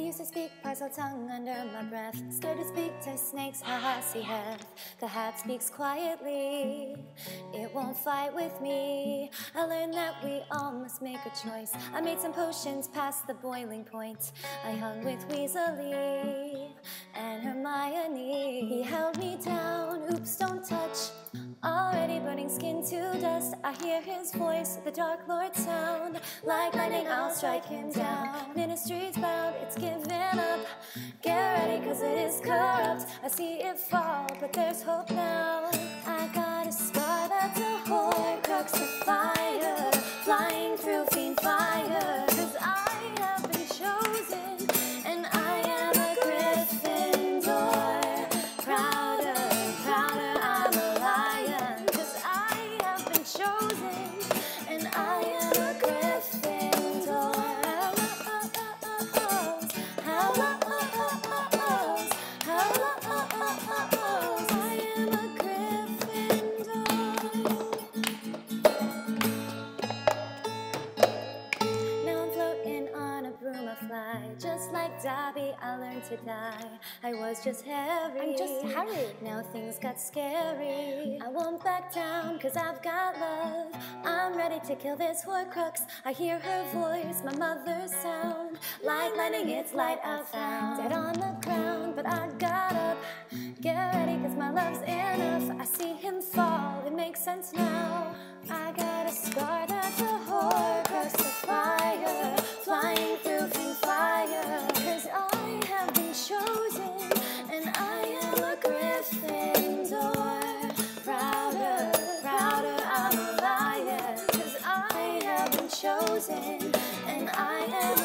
used to speak Parseltongue under my breath. Scared to speak to snakes, haha, see have. The hat speaks quietly, it won't fight with me. I learned that we all must make a choice. I made some potions past the boiling point. I hung with Weasley and Hermione. He held me down, oops, don't touch. Burning skin to dust. I hear his voice, the Dark Lord sound. Like lightning, I'll strike him down. Ministry's bound, it's given up. Get ready, cause it is corrupt. I see it fall, but there's hope now. Chosen, a fly. Just like Dobby, I learned to die. I was just Harry. I'm just Harry. Now things got scary. I won't back down, cause I've got love. I'm ready to kill this horcrux. I hear her voice, my mother's sound. Like lightning, it's light I found. Dead on the ground, but I got up. Get ready, cause my love's enough. I see him fall, it makes sense now. I got a scar and I am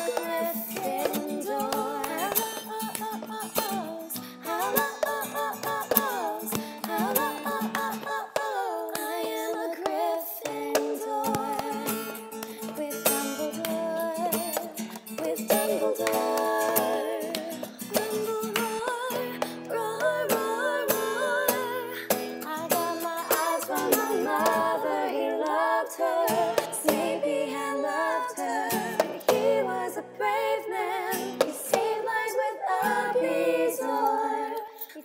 a brave man, he saved lives with a bezoar.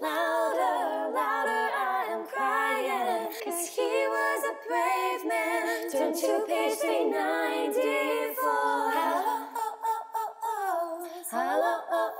Louder, louder, I am crying. Cause he was a brave man. Turn to page 394. Hello, oh, oh, oh, hello, turn to page 3.